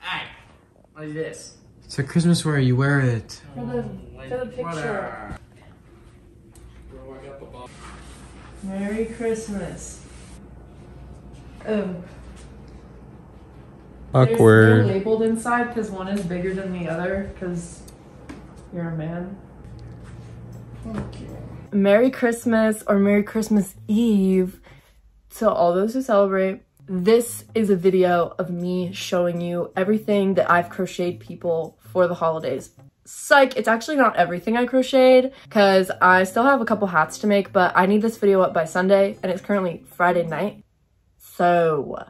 Hey, what is this? It's a Christmas wear. You wear it. For the, for the picture. Merry Christmas. Oh. Awkward. they're labeled inside because one is bigger than the other because you're a man. Thank you. Merry Christmas or Merry Christmas Eve to all those who celebrate. This is a video of me showing you everything that I've crocheted people for the holidays. Psych, it's actually not everything I crocheted because I still have a couple hats to make, but I need this video up by Sunday and it's currently Friday night. So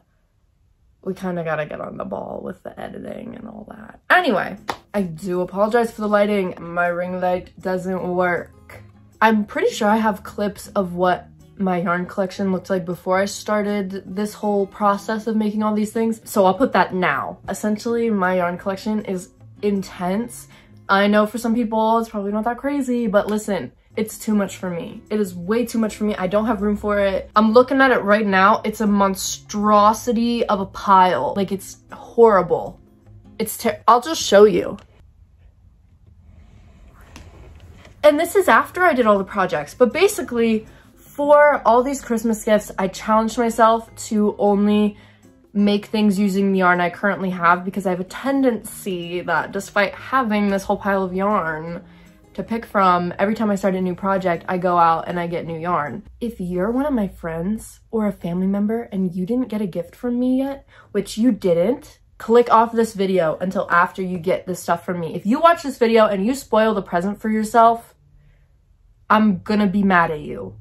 we kind of got to get on the ball with the editing and all that. Anyway, I do apologize for the lighting. My ring light doesn't work. I'm pretty sure I have clips of what my yarn collection looked like before I started this whole process of making all these things. So I'll put that now. Essentially, my yarn collection is intense. I know for some people it's probably not that crazy, but listen, it's too much for me. It is way too much for me. I don't have room for it. I'm looking at it right now. It's a monstrosity of a pile. Like it's horrible. It's I'll just show you. And this is after I did all the projects, but basically for all these Christmas gifts, I challenged myself to only make things using the yarn I currently have because I have a tendency that despite having this whole pile of yarn, to pick from every time I start a new project, I go out and I get new yarn. If you're one of my friends or a family member and you didn't get a gift from me yet, which you didn't, click off this video until after you get this stuff from me. If you watch this video and you spoil the present for yourself, I'm gonna be mad at you.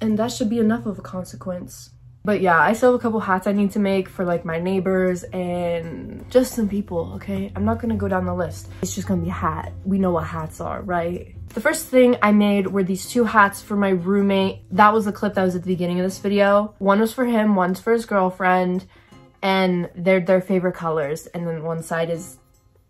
And that should be enough of a consequence. But yeah, I still have a couple hats I need to make for like my neighbors and just some people, okay? I'm not gonna go down the list. It's just gonna be a hat. We know what hats are, right? The first thing I made were these two hats for my roommate. That was the clip that was at the beginning of this video. One was for him, one's for his girlfriend, and they're their favorite colors. And then one side is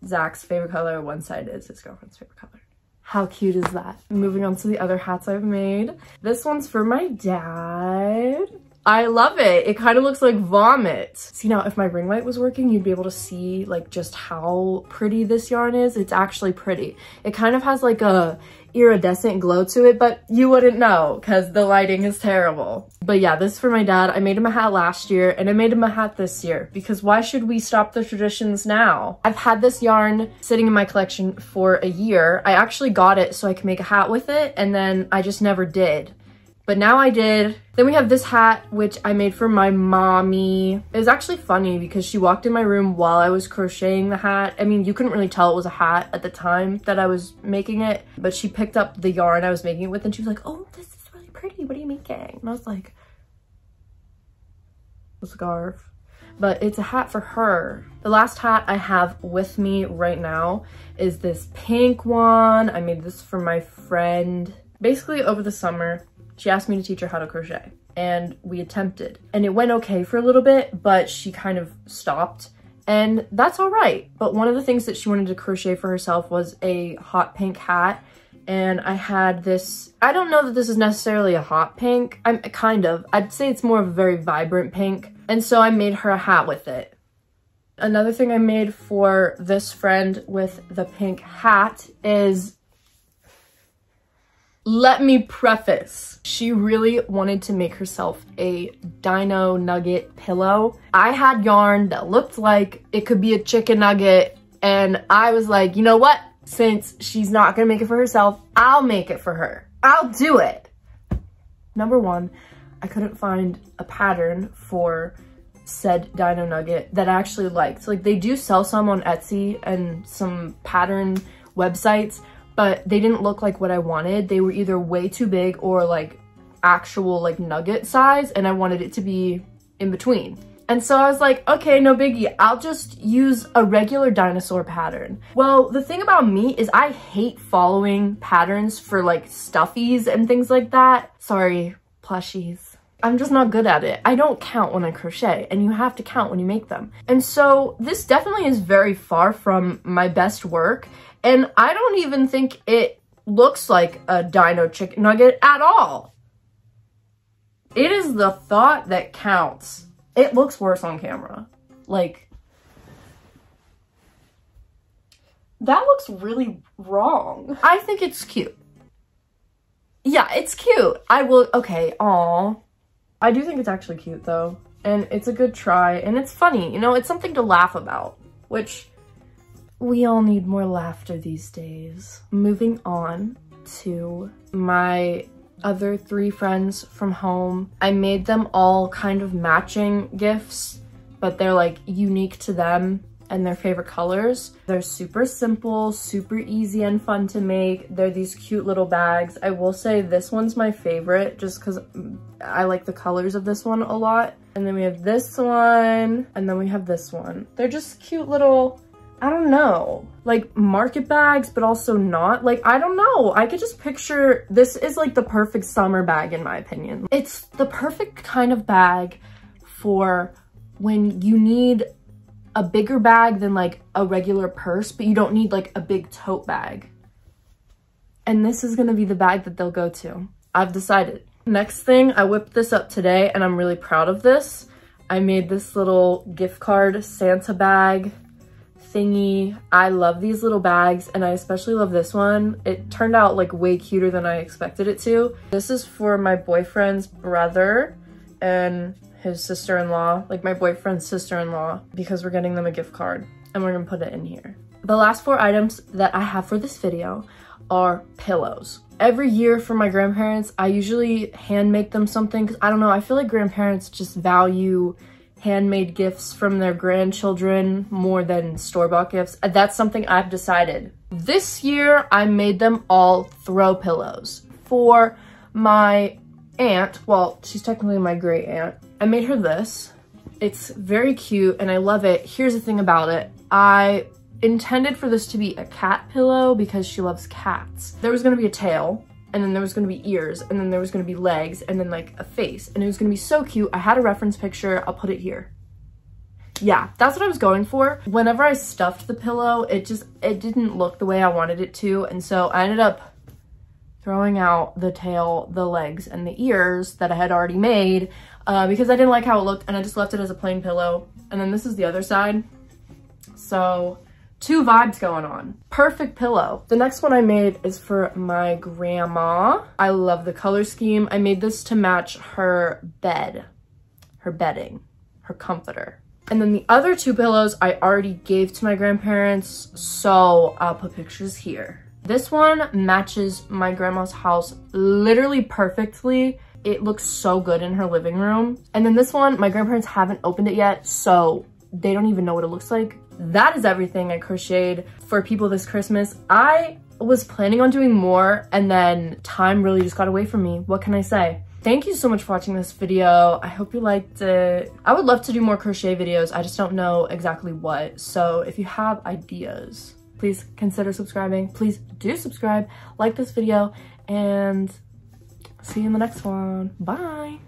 Zach's favorite color, one side is his girlfriend's favorite color. How cute is that? Moving on to the other hats I've made. This one's for my dad. I love it. It kind of looks like vomit. See now, if my ring light was working, you'd be able to see like just how pretty this yarn is. It's actually pretty. It kind of has like a iridescent glow to it, but you wouldn't know because the lighting is terrible. But yeah, this is for my dad. I made him a hat last year and I made him a hat this year because why should we stop the traditions now? I've had this yarn sitting in my collection for a year. I actually got it so I could make a hat with it and then I just never did but now I did. Then we have this hat, which I made for my mommy. It was actually funny because she walked in my room while I was crocheting the hat. I mean, you couldn't really tell it was a hat at the time that I was making it, but she picked up the yarn I was making it with and she was like, oh, this is really pretty. What are you making? And I was like, a scarf. But it's a hat for her. The last hat I have with me right now is this pink one. I made this for my friend. Basically over the summer, she asked me to teach her how to crochet and we attempted and it went okay for a little bit, but she kind of stopped and that's all right. But one of the things that she wanted to crochet for herself was a hot pink hat and I had this, I don't know that this is necessarily a hot pink, I'm kind of, I'd say it's more of a very vibrant pink. And so I made her a hat with it. Another thing I made for this friend with the pink hat is let me preface, she really wanted to make herself a dino nugget pillow. I had yarn that looked like it could be a chicken nugget and I was like, you know what? Since she's not gonna make it for herself, I'll make it for her. I'll do it. Number one, I couldn't find a pattern for said dino nugget that I actually liked. Like they do sell some on Etsy and some pattern websites, but they didn't look like what I wanted. They were either way too big or like actual like nugget size and I wanted it to be in between. And so I was like, okay, no biggie. I'll just use a regular dinosaur pattern. Well, the thing about me is I hate following patterns for like stuffies and things like that. Sorry, plushies. I'm just not good at it. I don't count when I crochet and you have to count when you make them. And so this definitely is very far from my best work and I don't even think it looks like a dino chicken nugget at all. It is the thought that counts. It looks worse on camera. Like, that looks really wrong. I think it's cute. Yeah, it's cute. I will, okay, aw. I do think it's actually cute though. And it's a good try and it's funny, you know, it's something to laugh about, which we all need more laughter these days. Moving on to my other three friends from home. I made them all kind of matching gifts, but they're like unique to them and their favorite colors. They're super simple, super easy and fun to make. They're these cute little bags. I will say this one's my favorite just because I like the colors of this one a lot. And then we have this one, and then we have this one. They're just cute little, I don't know, like market bags, but also not. Like, I don't know. I could just picture, this is like the perfect summer bag in my opinion. It's the perfect kind of bag for when you need a bigger bag than like a regular purse, but you don't need like a big tote bag. And this is gonna be the bag that they'll go to. I've decided. Next thing, I whipped this up today and I'm really proud of this. I made this little gift card Santa bag thingy. I love these little bags and I especially love this one. It turned out like way cuter than I expected it to. This is for my boyfriend's brother and his sister-in-law, like my boyfriend's sister-in-law, because we're getting them a gift card and we're gonna put it in here. The last four items that I have for this video are pillows. Every year for my grandparents, I usually hand make them something because I don't know, I feel like grandparents just value handmade gifts from their grandchildren more than store-bought gifts. Uh, that's something I've decided. This year, I made them all throw pillows for my aunt, well, she's technically my great aunt, I made her this. It's very cute and I love it. Here's the thing about it. I intended for this to be a cat pillow because she loves cats. There was gonna be a tail and then there was gonna be ears and then there was gonna be legs and then like a face and it was gonna be so cute. I had a reference picture, I'll put it here. Yeah, that's what I was going for. Whenever I stuffed the pillow, it just, it didn't look the way I wanted it to. And so I ended up throwing out the tail, the legs, and the ears that I had already made uh, because I didn't like how it looked and I just left it as a plain pillow. And then this is the other side. So two vibes going on. Perfect pillow. The next one I made is for my grandma. I love the color scheme. I made this to match her bed, her bedding, her comforter. And then the other two pillows I already gave to my grandparents, so I'll put pictures here. This one matches my grandma's house literally perfectly. It looks so good in her living room. And then this one, my grandparents haven't opened it yet, so they don't even know what it looks like. That is everything I crocheted for people this Christmas. I was planning on doing more and then time really just got away from me. What can I say? Thank you so much for watching this video. I hope you liked it. I would love to do more crochet videos. I just don't know exactly what. So if you have ideas, please consider subscribing. Please do subscribe, like this video, and see you in the next one. Bye.